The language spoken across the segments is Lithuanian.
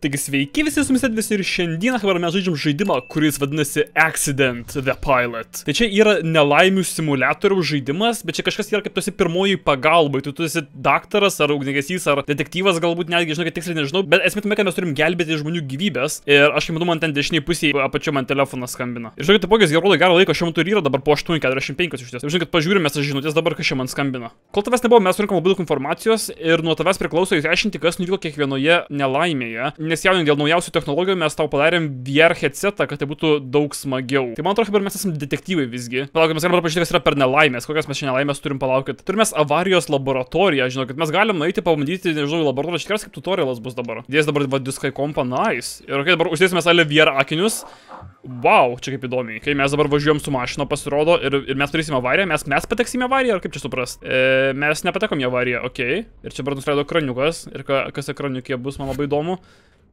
Taigi sveiki visi su misėt visi ir šiandieną dabar mes žaidžiam žaidimą, kuris vadinasi Accident the Pilot. Tai čia yra nelaimių simulatoriaus žaidimas, bet čia kažkas yra kaip tu esi pirmoji pagalba, tu, tu esi daktaras ar ugnigesys ar detektyvas, galbūt netgi, žinau, kad tiksliai nežinau, bet esmė tame, kad mes turim gelbėti žmonių gyvybės ir aš kaip manau, man ten dešiniai pusėje apačioje man telefonas skambina. Ir žinau, kad taipogi gerodo gerą laiką šiuo metu yra dabar po 8.45 iš tiesų. Žinau, kad pažiūrime tas žinutės dabar, kas čia man skambina. Kol tavęs nebuvo, mes surinkam labai daug informacijos ir nuo tavęs priklauso įsiaiškinti, kas nuvyko kiekvienoje nelaimėje nesjaudink dėl naujausių technologijų, mes tau padarėm VR headsetą, kad tai būtų daug smagiau. Tai man atrodo, dabar mes esame detektyvai visgi. Palaukit, mes galime pažiūrėti, kas yra per nelaimės, kokias mes šiandien nelaimės turim palaukit. Turime avarijos laboratoriją, žinau, kad mes galim nueiti pabandyti, nežinau, laboratoriją, tikriausiai kaip tutorialas bus dabar. Dės dabar vadiskai kompa, nice. Ir kai dabar uždėsime salę VR akinius. Wow, čia kaip įdomiai. Kai mes dabar važiuojam su mašino, pasirodo, ir, ir mes turėsime avariją, mes, mes pateksime avariją, ar kaip čia suprast? E, mes nepatekom į avariją, okei. Okay. Ir čia dabar nusileido kraniukas, ir ka, kas ekraniukė bus, man labai įdomu.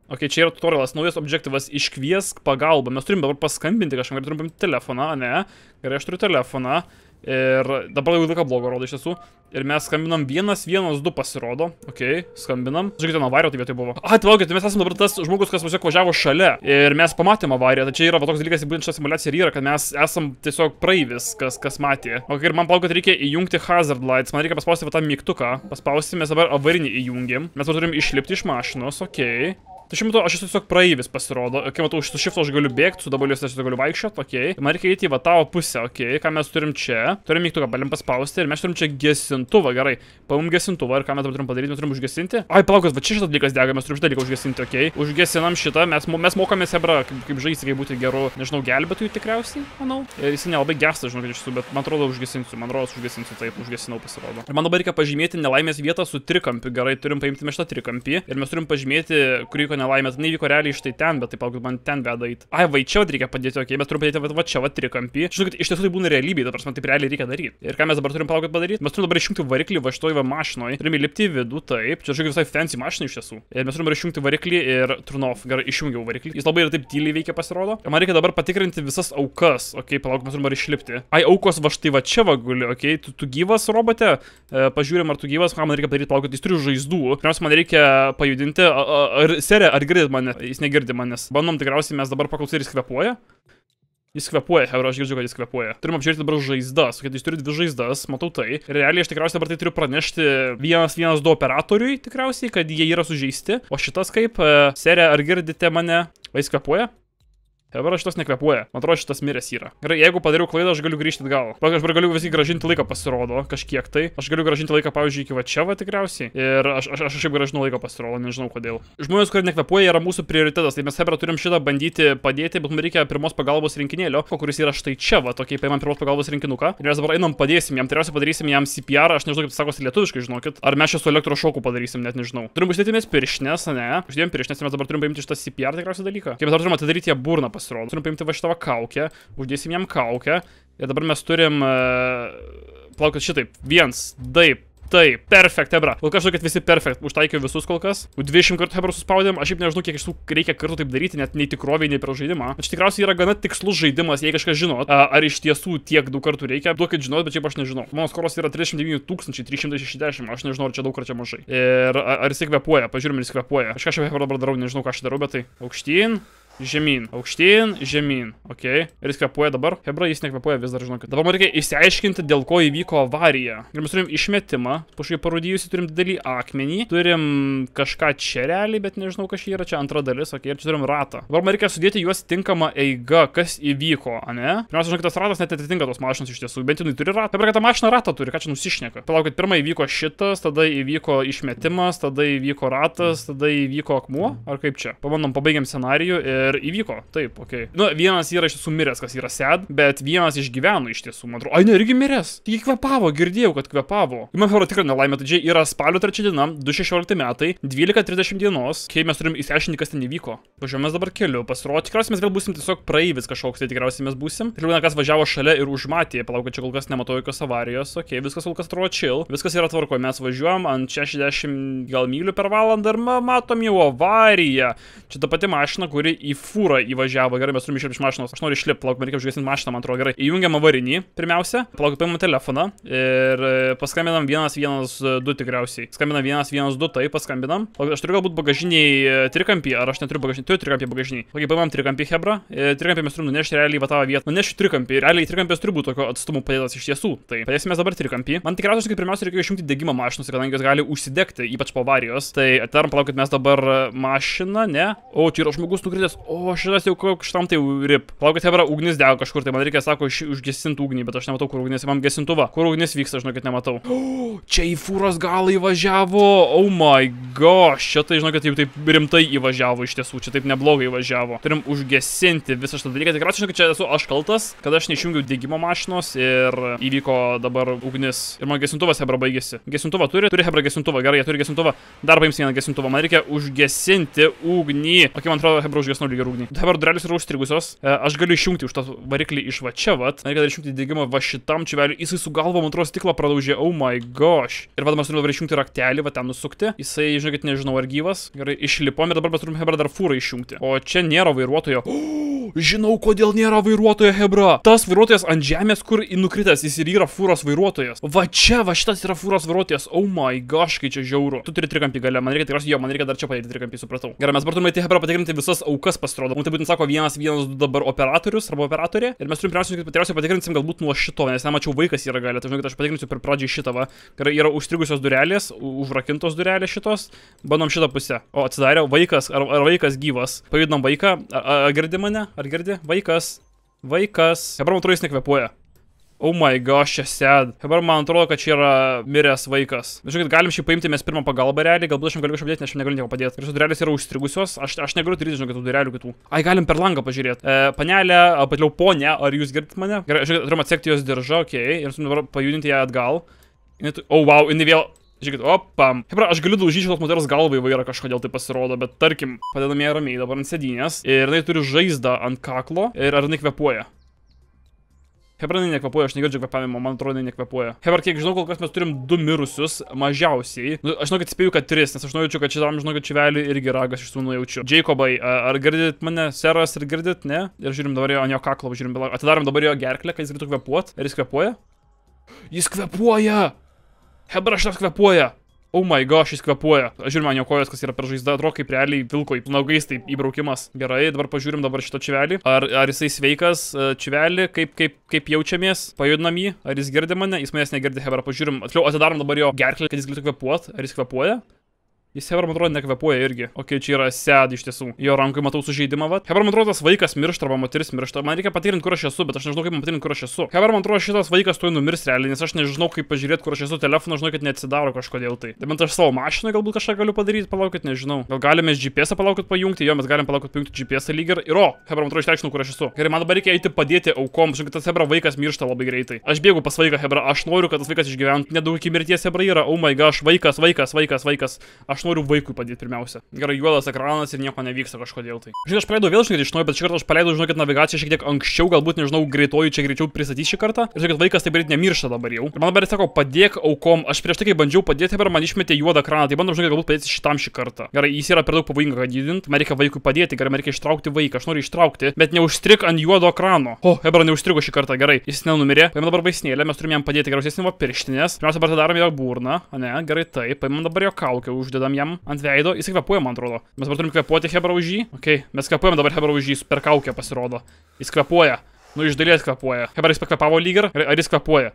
Ok, čia yra tutorialas, naujas objektyvas, iškviesk pagalbą. Mes turim dabar paskambinti kažkam, turim paimti telefoną, ne? Gerai, aš turiu telefoną. Ir dabar jau laiką blogo rodo iš tiesų. Ir mes skambinam 112 pasirodo. Ok, skambinam. Žiūrėkite, avarijo tai vietoj buvo. A, tai vėlgi, tai mes esame dabar tas žmogus, kas tiesiog važiavo šalia. Ir mes pamatėm avariją. Tai čia yra va, toks dalykas, būtent šią simulaciją ir yra, kad mes esam tiesiog praeivis, kas, kas matė. Ok, ir man palaukia, kad reikia įjungti hazard lights. Man reikia paspausti va tą mygtuką. Paspausti, mes dabar avarinį įjungiam. Mes turim išlipti iš mašinos, ok. Tai šiuo metu aš esu tiesiog praeivis pasirodo. Kai matau, su shiftu aš galiu bėgti, su W aš galiu vaikščioti, okei. Okay. Man reikia eiti į va tavo pusę, okei. Okay. Ką mes turim čia? Turim mygtuką, galim paspausti ir mes turim čia gesintuvą, gerai. Paimam gesintuvą ir ką mes dabar turim padaryti, mes turim užgesinti. Ai, palaukos, va čia šitas dalykas dega, mes turim šitą dalyką užgesinti, okei. Okay. Užgesinam šitą, mes, mes mokomės hebra, kaip, kaip žaisti, kaip būti geru, nežinau, gelbėtojų tikriausiai, manau. Ir jis nelabai gestas, žinau, kad iš tiesų, bet man atrodo užgesinsiu, man atrodo užgesinsiu, taip, užgesinau pasirodo. Ir man dabar reikia pažymėti nelaimės vietą su trikampiu, gerai, turim paimti šitą trikampį ir mes turim pažymėti, kur vyko nelaimės, nevyko realiai štai ten, bet taip pat man ten veda į... Ai, va, čia reikia padėti, okei, okay, mes turim padėti va, čia, va, trikampį. Žinau, kad iš tiesų tai būna realybė, ta prasme, taip realiai reikia daryti. Ir ką mes dabar turim palaukti padaryti? Mes turim dabar išjungti variklį va šitoj va mašinoje, turime lipti į vidų, taip, čia žiūrėk visai fancy mašina iš tiesų. Ir mes turime išjungti variklį ir turn off, gerai, išjungiau variklį. Jis labai ir taip tyliai veikia pasirodo. Ir man reikia dabar patikrinti visas aukas, okei, okay, palauk, mes turime išlipti. Ai, aukos va štai va čia va guli, okei, okay, tu, tu gyvas robote, e, pažiūrim, ar tu gyvas, ką man reikia padaryti, palauk, jis turi žaizdų. Pirmiausia, man reikia pajudinti, ar serė, ar girdi mane, jis negirdi manęs. Bandom tikriausiai mes dabar paklausyti, ar jis kvepuoja. Jis kvepuoja, Hebra, aš girdžiu, kad jis kvepuoja. Turim apžiūrėti dabar žaizdas, kad jis turi dvi žaizdas, matau tai. Ir realiai aš tikriausiai dabar tai turiu pranešti 112 operatoriui, tikriausiai, kad jie yra sužeisti. O šitas kaip, e, serė, ar girdite mane? Jis kvepuoja? Dabar šitas nekvepuoja. Man atrodo, šitas miręs yra. Gerai, jeigu padariau klaidą, aš galiu grįžti atgal. Aš dabar galiu visgi gražinti laiką, pasirodo, kažkiek tai. Aš galiu gražinti laiką, pavyzdžiui, iki va čia va tikriausiai. Ir aš, aš, aš šiaip gražinu laiką, pasirodo, nežinau kodėl. Žmonės, kurie nekvepuoja, yra mūsų prioritetas. Tai mes Hebra turim šitą bandyti padėti, bet mums reikia pirmos pagalbos rinkinėlio, kuris yra štai čia, va, tokiai paimam pirmos pagalbos rinkinuką. Ir mes dabar einam padėsim jam, tikriausiai padarysim jam CPR, aš nežinau, kaip sakosi lietuviškai, žinokit. Ar mes čia su elektrošoku padarysim, net nežinau. Turim uždėti mes piršnes, ne? Uždėjom piršnes ir mes dabar turim paimti šitą CPR tikriausiai dalyką. Kaip mes dabar turim atidaryti ją burną, pasirodo. Turim paimti va šitą kaukę, uždėsim jam kaukę. Ir dabar mes turim... Uh, Plaukit šitaip. Viens, taip, Taip, perfekt, Hebra. Kol kas žinau, kad visi perfekt. Užtaikiau visus kol kas. 20 kartų Hebra suspaudėm. Aš šiaip nežinau, kiek iš tų reikia kartų taip daryti, net nei tikroviai, nei per žaidimą. Bet tikriausiai yra gana tikslus žaidimas, jei kažkas žinot, ar iš tiesų tiek daug kartų reikia. Duokit žinot, bet šiaip aš nežinau. Mano skoros yra 39 360. Aš nežinau, ar čia daug ar čia mažai. Ir ar jis kvepuoja, pažiūrime, ar jis kvepuoja. Aš kažką dabar darau, nežinau, ką aš darau, bet tai aukštyn. Žemyn, aukštyn, žemyn. Okay. Ir jis kvepuoja dabar. Hebra, jis nekvepuoja vis dar, žinokit. Dabar man reikia išsiaiškinti, dėl ko įvyko avarija. Ir mes turim išmetimą, paškai parūdyjusi, turim didelį akmenį, turim kažką čia realiai, bet nežinau, kas čia yra, čia antra dalis, okay. ir čia turim ratą. Dabar man reikia sudėti juos tinkamą eigą, kas įvyko, ne? Pirmiausia, žinokit, tas ratas net atitinka tos mašinos iš tiesų, bent jau turi ratą. Dabar, kad ta mašina ratą turi, ką čia nusišneka. Palaukit, pirmą įvyko šitas, tada įvyko išmetimas, tada įvyko ratas, tada įvyko akmuo, ar kaip čia? Pabandom, pabaigiam scenarijų ir Ir įvyko, taip, okei. Okay. Nu, vienas yra iš tiesų miręs, kas yra sed, bet vienas išgyveno iš tiesų, man atrodo. Ai, ne, irgi miręs. Tik kvepavo, girdėjau, kad kvepavo. Man atrodo tikrai nelaimė, tai yra spalio 3 diena, 2016 metai, 12.30 dienos, kai mes turim įsiaiškinti, kas ten įvyko. Važiuojame dabar keliu, pasirodo, tikriausiai mes vėl busim tiesiog praeivis kažkoks, tai tikriausiai mes busim. Ir vienas kas važiavo šalia ir užmatė, palauk, čia kol kas nematau jokios avarijos, okei, okay, viskas kol kas atrodo chill, viskas yra tvarkoje, mes važiuojam ant 60 gal mylių per valandą ir matom jau avariją. Čia ta pati mašina, kuri į fūrą įvažiavo. Gerai, mes turime išlipti iš mašinos. Aš noriu išlipti, palauk, man reikia užgesinti mašiną, man atrodo gerai. Įjungiam avarinį pirmiausia. Palauk, paimam telefoną ir e, paskambinam 112 tikriausiai. Skambinam 112, tai paskambinam. Palauk, aš turiu galbūt bagažiniai e, trikampį, ar aš neturiu bagažinį, turiu trikampį bagažiniai. Palauk, paimam trikampį hebra. E, trikampį mes turime nunešti realiai va tą vietą. Nunešiu trikampį. Realiai trikampis turi būti tokio atstumo padėtas iš tiesų. Tai padėsime dabar trikampį. Man tikriausiai, kad pirmiausia reikia išjungti degimą mašinos, kadangi jos gali užsidegti, ypač po avarijos. Tai atidarom, palaukit, mes dabar mašiną, ne? O, čia yra žmogus nukritęs. O, šitas jau kažkam tai rip. Palaukit, hebra, ugnis dega kažkur, tai man reikia, sako, užgesinti ugnį, bet aš nematau, kur ugnis, man gesintuvą. Kur ugnis vyksta, žinokit, nematau. O, čia į fūros galą įvažiavo. Oh my gosh, čia tai, žinokit, jau taip rimtai įvažiavo iš tiesų, čia taip neblogai įvažiavo. Turim užgesinti visą šitą dalyką. Tikriausiai, žinokit, čia esu aš kaltas, kad aš neišjungiau degimo mašinos ir įvyko dabar ugnis. Ir man gesintuvas hebra baigėsi. Gesintuvą turi, turi hebra gesintuvą, gerai, jie turi gesintuvą. Dar paims vieną gesintuvą, man reikia užgesinti ugnį. O kaip man atrodo, hebra užgesino lygiai ugnį. Hebra durelės yra užstrigusios. E, aš galiu išjungti už tą variklį iš va čia, vat. Reikia dar išjungti degimą va šitam čiveliu. Jisai su galva, man atrodo, stiklą pradaužė. Oh my gosh. Ir vadamas turiu dabar išjungti raktelį, va ten nusukti. Jisai, žinokit, nežinau ar gyvas. Gerai, išlipom ir dabar mes turim hebra dar fūrą išjungti. O čia nėra vairuotojo. Oh, žinau, kodėl nėra vairuotojo hebra. Tas vairuotojas ant žemės, kur nukritęs, jis ir yra fūros vairuotojas. Va čia, va šitas yra fūros vairuotojas. Oh my gosh, kai čia žiauru. Tu turi trikampį gale, man reikia tikriausiai jo, man reikia dar čia padėti trikampį, supratau. Gerai, mes dabar turime į hebra patikrinti visas aukas pasirodo. Mums tai būtent sako vienas, vienas, dabar operatorius arba operatorė. Ir mes turim pirmiausia, kad tikriausiai patikrinsim galbūt nuo šito, nes nemačiau vaikas yra gale. Tai žinau, kad aš patikrinsiu per pradžią šitą va. Gerai, yra užstrigusios durelės, užrakintos durelės šitos. Bandom šitą pusę. O, atsidarė vaikas, ar, ar vaikas gyvas. Pajudinam vaiką. Ar, ar girdi mane? Ar girdi? Vaikas. Vaikas. Dabar man atrodo, jis nekvepuoja. Oh my gosh, čia sed. Dabar man atrodo, kad čia yra miręs vaikas. Žiūrėkit, galim šį paimti mes pirmą pagalbą realiai, galbūt aš jam galiu kažką padėti, nes aš negaliu nieko padėti. Ir durelės yra užstrigusios, aš, aš negaliu daryti, žinokit, tų durelių kitų. Ai, galim per langą pažiūrėti. E, panelė, patliau ponė, ar jūs girdite mane? Gerai, žiūrėkit, turim atsekti jos diržą, okei, okay, ir dabar pajudinti ją atgal. Oh, wow, jinai vėl Žiūrėkit, opam. Hebra, aš galiu daužyti šitos moters galvą į vairą kažkodėl tai pasirodo, bet tarkim, padedam ją ramiai dabar ant sėdynės ir jinai turi žaizdą ant kaklo ir ar jinai kvepuoja. Hebra nekvepuoja, aš negirdžiu kvepavimo, man atrodo, nekvepuoja. Hebra, kiek žinau, kol kas mes turim du mirusius, mažiausiai. Nu, aš žinau, kad spėju, kad tris, nes aš nujaučiu, kad šitam žinau, kad čivelį irgi ragas iš tų nujaučiu. Jacobai, ar girdit mane, seras, ar girdit, ne? Ir žiūrim dabar jo ant jo kaklo, žiūrim, atidarom dabar jo gerklę, kad jis galėtų kvepuot. Ar jis kvepuoja? Jis kvepuoja! Hebra šitas kvepuoja! Oh my gosh, jis kvepuoja. Aš žiūrim man jo kojas, kas yra per žaizdą, atrodo kaip realiai vilko į nagais taip įbraukimas. Gerai, dabar pažiūrim dabar šitą čivelį. Ar, ar jisai sveikas čivelį, kaip, kaip, kaip jaučiamės, pajudinam jį, ar jis girdi mane, jis manęs negirdi, hebra, pažiūrim, atliau atidarom dabar jo gerklę, kad jis galėtų kvepuot, ar jis kvepuoja. Jis Hebra, man atrodo, nekvepuoja irgi. O okay, čia yra sed iš tiesų. Jo rankai matau sužeidimą, va. Hebra, man atrodo, tas vaikas miršta arba moteris miršta. Man reikia patikrinti, kur aš esu, bet aš nežinau, kaip man patikrinti, kur aš esu. Hebra, man atrodo, šitas vaikas tuoj numirs realiai, nes aš nežinau, kaip pažiūrėti, kur aš esu. Telefoną žinau, kad neatsidaro kažkodėl tai. Tai man aš savo mašiną galbūt kažką galiu padaryti, palaukit, nežinau. Gal galime GPS palaukit pajungti, jo, mes galim palaukit pajungti GPS lyg ir. Ir o, Hebra, man atrodo, išreikščiau, kur aš esu. Gerai, man dabar reikia eiti padėti aukoms, žinai, tas Hebra vaikas miršta labai greitai. Aš bėgu pas vaiką Hebra, aš noriu, kad tas vaikas išgyventų. Nedaug iki mirties Hebra yra. Oh my gosh, vaikas, vaikas, vaikas, vaikas. Aš noriu vaikui padėti pirmiausia. Gerai, juodas ekranas ir nieko nevyksta kažkodėl tai. Žinai, aš paleidau vėl žinai iš naujo, bet šį kartą aš paleidau, žinai, kad navigacija šiek tiek anksčiau, galbūt, nežinau, greitoji čia greičiau pristatys šį kartą. Ir žinai, kad vaikas taip greit nemiršta dabar jau. Ir man dabar sako, padėk aukom. Aš prieš tai, kai bandžiau padėti, dabar man išmetė juodą ekraną, tai bandau, žinai, galbūt padėti šitam šį kartą. Gerai, jis yra per daug pavojinga, kad judint. Man reikia vaikui padėti, gerai, man reikia ištraukti vaiką. Aš noriu ištraukti, bet neužstrik ant juodo ekrano. O, Hebra neužstrigo šį kartą, gerai. Jis nenumirė. Paimam dabar vaisnėlę, mes turime jam padėti, geriausiai savo pirštinės. Pirmiausia, dabar darom jo burną, ne, gerai, taip. Paimam dabar jo kaukę, uždedam jam ant veido. Jis kvepuoja, man atrodo. Mes dabar turim kvepuoti Hebra už jį. Ok, mes kvepuojam dabar Hebra už jį, per kaukę pasirodo. Jis kvepuoja. Nu, iš dalies kvepuoja. Hebra jis pakvepavo lyg ir, ar jis kvepuoja?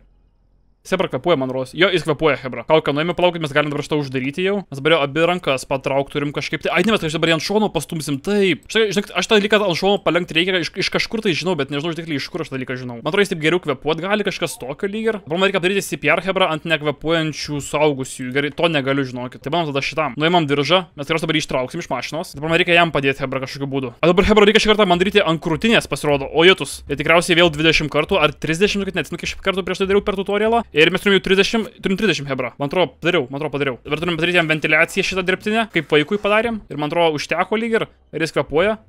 Sebra kvepuoja, man rodos. Jo, jis kvepuoja, Hebra. Kauką nuėmė, palaukit, mes galim dabar šitą uždaryti jau. Mes dabar abi rankas patrauk turim kažkaip. Tai, ai, ne, mes tai dabar ant šono pastumsim. Taip. Štai, žinok, aš tą dalyką ant šono palenkti reikia iš, iš kažkur tai žinau, bet nežinau tikrai iš kur aš tą dalyką žinau. Man atrodo, jis taip geriau kvepuot gali kažkas tokio lyg ir. Man reikia daryti CPR Hebra ant nekvepuojančių saugusių. Gerai, to negaliu žinokit. Tai man tada šitam. Nuėmam diržą, mes tikriausiai dabar ištrauksim iš mašinos. Dabar man reikia jam padėti Hebra kažkokiu būdu. O dabar Hebra reikia šį kartą man daryti ant krūtinės pasirodo. O jėtus. Tai tikriausiai vėl 20 kartų ar 30, kad net, nu, kiek kartų prieš tai dariau per tutorialą. Ir mes turim jau 30 30, turim 30 hebra. Man atrodo, padariau, man atrodo, padariau. Dabar turim padaryti jam ventiliaciją šitą dirbtinę, kaip vaikui padarėm. Ir man atrodo, užteko lyg ir. Ir jis kvepuoja.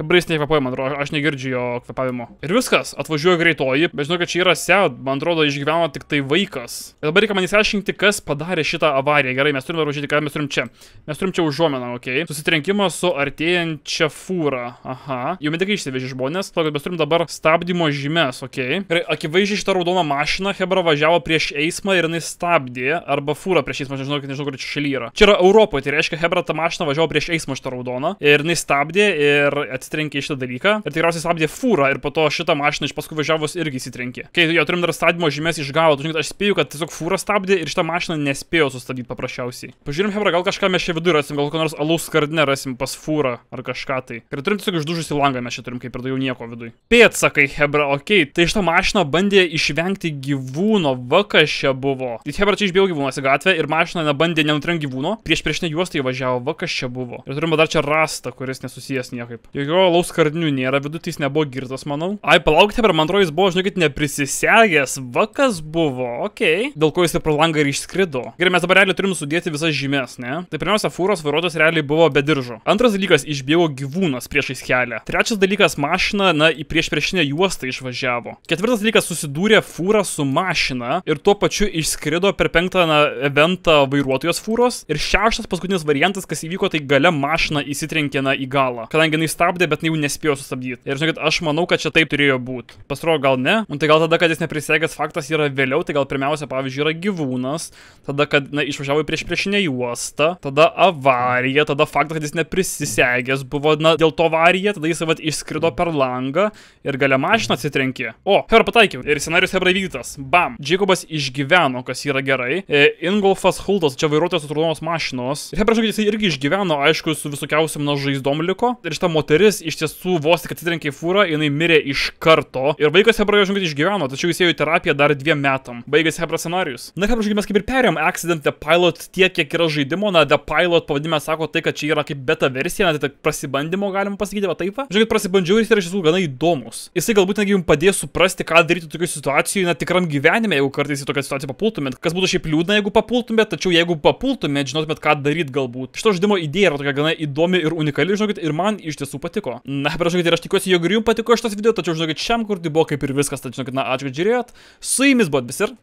Hebrais nekvepuoja, man atrodo, aš negirdžiu jo kvepavimo. Ir viskas, atvažiuoja greitoji, bet žinau, kad čia yra SED, man atrodo, išgyveno tik tai vaikas. Ir dabar reikia man įsiaiškinti, kas padarė šitą avariją. Gerai, mes turime važiuoti, ką mes turim čia. Mes turim čia užuomeną. Okay. Susitrenkimas su artėjančia fūra. Aha. Jau medikai išsivežė žmonės, todėl mes turim dabar stabdymo okei. Okay. Ir akivaizdžiai šitą raudoną mašiną Hebra važiavo prieš eismą ir jinai stabdė, arba fūra prieš eismą, nežinau, nežinau, kur čia šalyje yra. Čia yra Europoje, tai reiškia, Hebra tą mašiną važiavo prieš eismą šitą raudoną ir jinai stabdė ir atsitrenkė į šitą dalyką. Ir tikriausiai stabdė fūrą ir po to šitą mašiną iš paskui važiavus irgi įsitrenkė. Kai jo turim dar stabdymo žymės išgavo, tu žinai, aš spėju, kad tiesiog fūra stabdė ir šitą mašiną nespėjo sustabdyti paprasčiausiai. Pažiūrėjom, Hebra, gal kažką mes čia viduje rasim, gal kokį nors alaus skardinę rasim pas fūrą ar kažką tai. Ir turim tiesiog išdužusi langą, mes čia turim kaip ir daugiau nieko viduje. Pėtsakai, Hebra, okei, okay. tai šitą mašiną bandė išvengti gyvūno, va kas čia buvo. Tai Hebra čia išbėjo gyvūnas į gatvę ir mašina nebandė nenutrenkti gyvūno, prieš priešinę juostą įvažiavo, va kas čia buvo. Ir turime dar čia rastą, kuris nesusijęs niekaip. Jokio laus kardinių nėra, vidutys nebuvo girtas, manau. Ai, palaukite, per man atrodo, jis buvo, žinokit, neprisisegęs, va kas buvo, okei. Okay. Dėl ko jis ir pro langą ir išskrido. Gerai, mes dabar realiai turim sudėti visas žymės, ne? Tai pirmiausia, fūros vairuotojas realiai buvo be diržo. Antras dalykas, išbėgo gyvūnas priešais kelią. Trečias dalykas, mašina, na, į prieš priešinę juostą išvažiavo. Ketvirtas dalykas, susidūrė fūra su mašina ir tuo pačiu išskrido per penktą na, eventą vairuotojos fūros. Ir šeštas paskutinis variantas, kas įvyko, tai gale mašina įsitrenkė na, į galą. Kadangi jinai stabdė, bet jinai jau nespėjo sustabdyti. Ir žinokit, aš manau, kad čia taip turėjo būti. Pasirodo, gal ne. Un tai gal tada, kad jis neprisegęs faktas yra vėliau, tai gal pirmiausia, pavyzdžiui, yra gyvūnas, tada, kad na, išvažiavo prieš priešinę juostą, tada avarija, tada faktas, kad jis neprisisegęs buvo, na, dėl to avarija, tada jis vat išskrido per langą ir gale mašiną atsitrenkė. O, Hebra pataikiau. Ir scenarius Hebra įvykdytas. Bam. Jacobas išgyveno, kas yra gerai. E, Ingolfas Hultas, čia vairuotojas atrodomos mašinos. Hebra, žinokit, jisai irgi išgyveno, aišku, su visokiausiam na žaizdom liko. Ir šita moteris iš tiesų vos tik atsitrenkė į fūrą, jinai mirė iš karto. Ir vaikas Hebra, žinokit, išgyveno, tačiau jis ėjo į terapiją dar dviem metam. Baigėsi Hebra scenarius. Na, Hebra, žinokit, mes kaip ir perėjom Accident The Pilot tiek, kiek yra žaidimo. Na, The Pilot pavadinimas sako tai, kad čia yra kaip beta versija, na, tai prasibandymo galim pasakyti, va taip. Va. Žinokit, prasibandžiau ir jis yra iš tiesų gana įdomus. Jisai galbūt netgi jums padės suprasti, ką daryti tokioje situacijoje, na, tikram gyvenime, jeigu kartais į tokią situaciją papultumėt. Kas būtų šiaip liūdna, jeigu papultumėt, tačiau jeigu papultumėt, žinotumėt, ką daryti galbūt. Šito žaidimo idėja yra tokia gana įdomi ir unikali, žinokit, ir man iš tiesų patiko. Na, žinokit, ir aš tikiuosi, jog ir jums patiko šitas video, tačiau žinokit, šiam kur tai buvo kaip ir viskas, tačiau, žinokit, na, ačiū, kad žiūrėjot. Su jumis buvo visi ir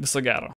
viso gero.